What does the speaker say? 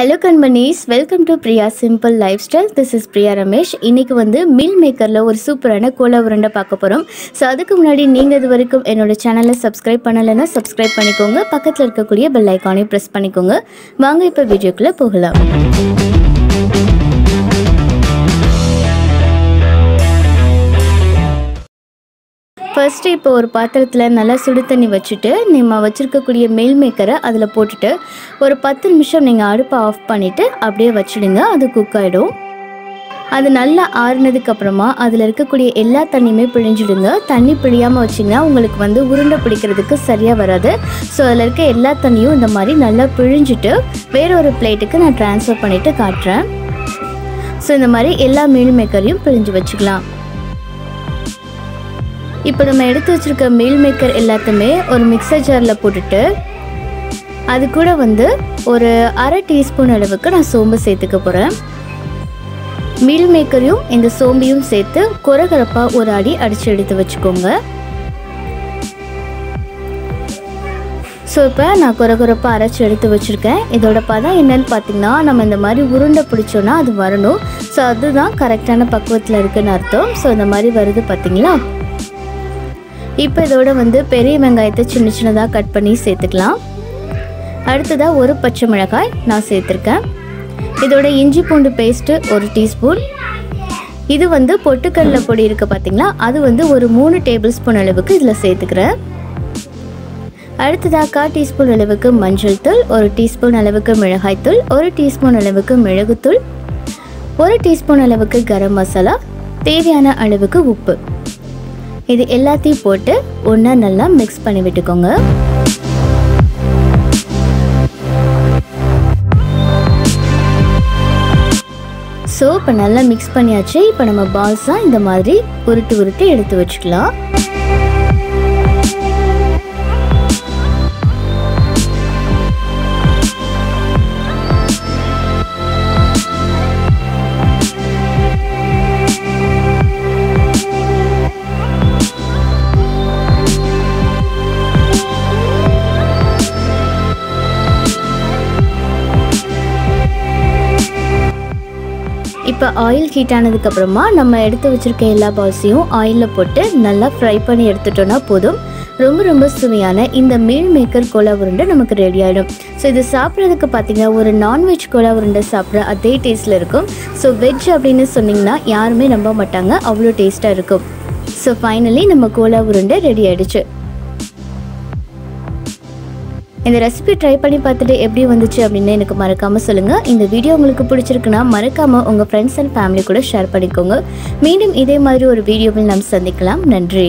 Hello கண்மணிஸ் welcome to Priya simple lifestyle this is Priya Ramesh இன்றைக்கி வந்து mill மேக்கரில் ஒரு சூப்பரான கோலா உருண்டை பார்க்க போகிறோம் ஸோ அதுக்கு முன்னாடி நீங்கள் இது வரைக்கும் என்னோட சேனலை சப்ஸ்கிரைப் பண்ணலைன்னா சப்ஸ்கிரைப் பண்ணிக்கோங்க. பக்கத்தில் இருக்கக்கூடிய பெல் ஐக்கானையும் ப்ரெஸ் பண்ணிக்கோங்க. வாங்க இப்போ வீடியோக்குள்ளே போகலாம். ஃபஸ்ட்டு இப்போ ஒரு பாத்திரத்தில் நல்லா சுடு தண்ணி வச்சுட்டு நம்ம வச்சுருக்கக்கூடிய மெயில் மேக்கரை அதில் போட்டுட்டு ஒரு பத்து நிமிஷம் நீங்கள் அடுப்பை ஆஃப் பண்ணிவிட்டு அப்படியே வச்சுடுங்க. அது குக் ஆகிடும் அது நல்லா ஆறுனதுக்கு அப்புறமா அதில் இருக்கக்கூடிய எல்லா தண்ணியுமே பிழிஞ்சிடுங்க. தண்ணி பிழியாமல் வச்சிங்கன்னா உங்களுக்கு வந்து உருண்டை பிடிக்கிறதுக்கு சரியாக வராது. ஸோ அதில் இருக்க எல்லா தண்ணியும் இந்த மாதிரி நல்லா பிழிஞ்சிட்டு வேற ஒரு பிளேட்டுக்கு நான் ட்ரான்ஸ்ஃபர் பண்ணிவிட்டு காட்டுறேன். ஸோ இந்த மாதிரி எல்லா மீல் மேக்கரையும் பிழிஞ்சு வச்சுக்கலாம். இப்போ நம்ம எடுத்து வச்சுருக்க மீல் மேக்கர் எல்லாத்தையுமே ஒரு மிக்சர் ஜாரில் போட்டுட்டு அது கூட வந்து ஒரு அரை டீஸ்பூன் அளவுக்கு நான் சோம்பு சேர்த்துக்க போகிறேன் மீல் மேக்கரையும் இந்த சோம்பையும் சேர்த்து கொரகரப்பாக ஒரு அடி அடித்து எடுத்து வச்சுக்கோங்க. ஸோ இப்போ நான் குறகுறப்பாக அரைச்சி எடுத்து வச்சுருக்கேன். இதோட பதம் என்னன்னு பார்த்தீங்கன்னா நம்ம இந்த மாதிரி உருண்டை பிடிச்சோன்னா அது வரணும். ஸோ அதுதான் கரெக்டான பக்குவத்தில் இருக்குன்னு அர்த்தம். ஸோ இந்த மாதிரி வருது பார்த்தீங்களா இப்போ இதோட வந்து பெரிய வெங்காயத்தை சின்ன சின்னதாக கட் பண்ணி சேர்த்துக்கலாம். அடுத்ததாக ஒரு பச்சை மிளகாய் நான் சேர்த்துருக்கேன். இதோட இஞ்சி பூண்டு பேஸ்ட்டு ஒரு டீஸ்பூன் இது வந்து பொட்டுக்கடல பொடி இருக்குது பார்த்தீங்களா அது வந்து ஒரு மூணு டேபிள் ஸ்பூன் அளவுக்கு இதில் சேர்த்துக்கிறேன். அடுத்ததாக கா டீஸ்பூன் அளவுக்கு மஞ்சள் தூள் ஒரு டீஸ்பூன் அளவுக்கு மிளகாய்த்தூள் ஒரு டீஸ்பூன் அளவுக்கு மிளகுத்தூள் ஒரு டீஸ்பூன் அளவுக்கு கரம் மசாலா தேவையான அளவுக்கு உப்பு. இது எல்லாத்தையும் போட்டு ஒன்றா நல்லா மிக்ஸ் பண்ணி விட்டுக்கோங்க. ஸோ இப்போ நல்லா மிக்ஸ் பண்ணியாச்சு. இப்போ நம்ம பால்ஸாக இந்த மாதிரி உருட்டு உருட்டு எடுத்து வச்சுக்கலாம். இப்போ ஆயில் ஹீட் ஆனதுக்கப்புறமா நம்ம எடுத்து வச்சுருக்க எல்லா பால்ஸையும் ஆயிலில் போட்டு நல்லா ஃப்ரை பண்ணி எடுத்துட்டோன்னா போதும். ரொம்ப ரொம்ப சுவையான இந்த மீல் மேக்கர் கோலா உருண்டை நமக்கு ரெடி ஆகிடும் ஸோ இது சாப்பிட்றதுக்கு பார்த்தீங்கன்னா ஒரு நான்வெஜ் கோலா உருண்டை சாப்பிட்ற அதே டேஸ்ட்டில் இருக்கும். ஸோ வெஜ் அப்படின்னு சொன்னிங்கன்னா யாருமே நம்ப மாட்டாங்க. அவ்வளோ டேஸ்ட்டாக இருக்கும். ஸோ ஃபைனலி நம்ம கோலா உருண்டை ரெடி ஆகிடுச்சு இந்த ரெசிபி ட்ரை பண்ணி பார்த்துட்டு எப்படி வந்துச்சு அப்படின்னு எனக்கு மறக்காமல் சொல்லுங்கள் இந்த வீடியோ உங்களுக்கு பிடிச்சிருக்குன்னா மறக்காமல் உங்கள் ஃப்ரெண்ட்ஸ் அண்ட் ஃபேமிலி கூட ஷேர் பண்ணிக்கோங்க. மீண்டும் இதே மாதிரி ஒரு வீடியோவில் நாம் சந்திக்கலாம். நன்றி.